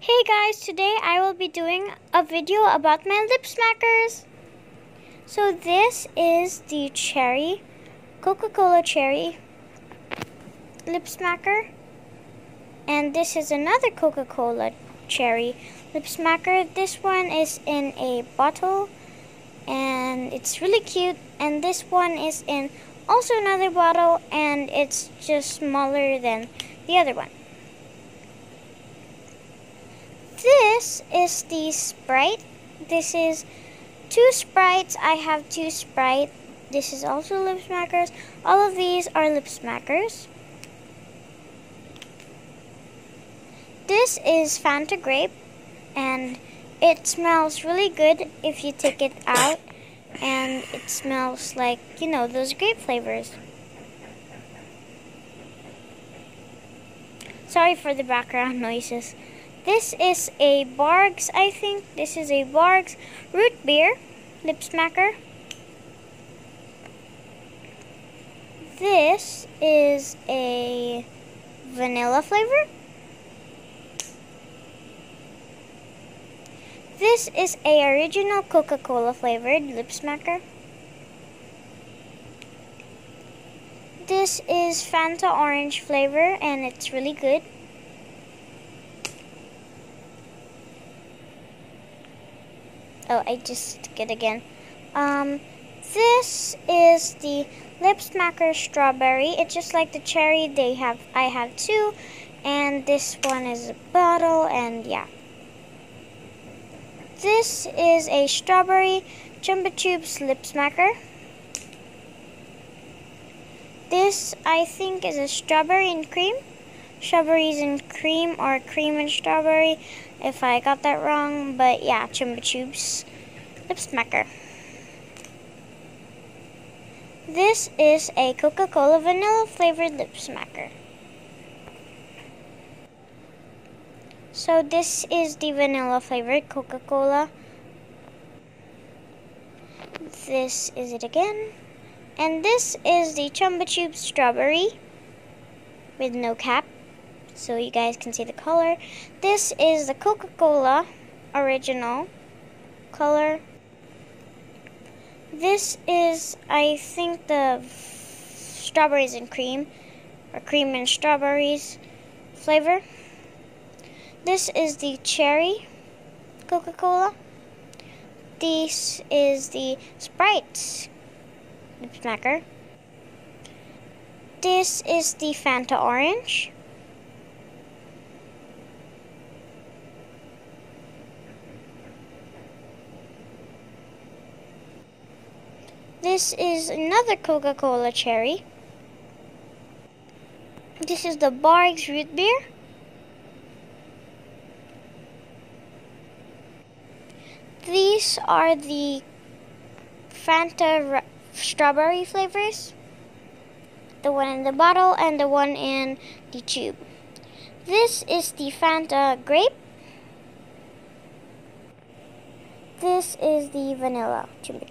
Hey guys, today I will be doing a video about my lip smackers. So this is the cherry, Coca-Cola cherry lip smacker. And this is another Coca-Cola cherry lip smacker. This one is in a bottle and it's really cute. And this one is in also another bottle and it's just smaller than the other one. This is the Sprite. This is two Sprites. I have two Sprite. This is also lip smackers. All of these are lip smackers. This is Fanta Grape and it smells really good if you take it out and it smells like, you know, those grape flavors. Sorry for the background noises. This is a Barq's, I think. This is a Barq's root beer lip smacker. This is a vanilla flavor. This is a original Coca-Cola flavored lip smacker. This is Fanta orange flavor and it's really good. Oh, I just it again. Um, this is the Lip Smacker Strawberry. It's just like the cherry. They have, I have two, and this one is a bottle, and yeah. This is a Strawberry Chupa Chups Lip Smacker. This, I think, is a strawberry and cream. Strawberries and cream, or cream and strawberry if I got that wrong, but yeah, Chupa Chups Lip Smacker. This is a Coca-Cola vanilla flavored lip smacker. So this is the vanilla flavored Coca-Cola. This is it again. And this is the Chupa Chups strawberry with no cap so you guys can see the color. This is the Coca-Cola original color. This is, I think, the strawberries and cream, or cream and strawberries flavor. This is the cherry Coca-Cola. This is the Sprite smacker. This is the Fanta orange. This is another Coca-Cola cherry. This is the Barq's root beer. These are the Fanta strawberry flavors. The one in the bottle and the one in the tube. This is the Fanta grape. This is the vanilla Chup.